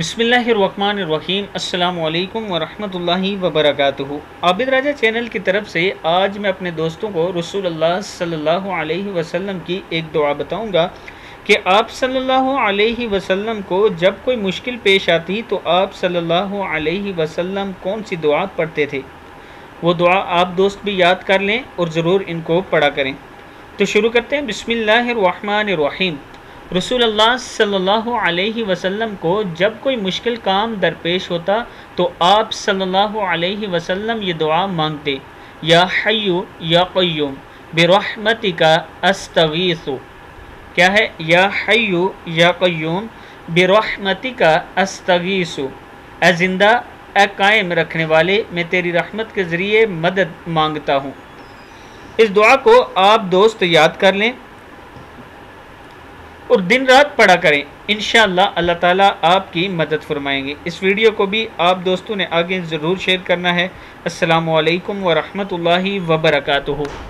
بسم اللہ الرحمن الرحیم۔ السلام علیکم ورحمۃ اللہ وبرکاتہ۔ عابد راجہ چینل کی طرف سے آج میں اپنے دوستوں کو رسول اللہ صلی اللہ علیہ وسلم کی ایک دعا بتاؤں گا کہ آپ صلی اللہ علیہ وسلم کو جب کوئی مشکل پیش آتی تو آپ صلی اللہ علیہ وسلم کون سی دعا پڑھتے تھے؟ وہ دعا آپ دوست بھی یاد کر لیں اور ضرور ان کو پڑھا کریں۔ تو شروع کرتے ہیں۔ بسم اللہ الرحمن الرحیم۔ رسول اللہ صلی اللہ علیہ وسلم کو جب کوئی مشکل کام درپیش ہوتا تو آپ صلی اللہ علیہ وسلم یہ دعا مانگتے، یا حیو یا قیوم برحمتی کا استغیثو کیا ہے؟ یا حیو یا قیوم برحمتی کا استغیثو اے زندہ، اے قائم رکھنے والے، میں تیری رحمت کے ذریعے مدد مانگتا ہوں۔ اس دعا کو آپ دوست یاد کر لیں۔ اور دن رات پڑھا کریں۔ انشاءاللہ اللہ تعالیٰ آپ کی مدد فرمائیں گے۔ اس ویڈیو کو بھی آپ دوستوں نے آگے ضرور شیئر کرنا ہے۔ السلام علیکم ورحمۃ اللہ وبرکاتہ۔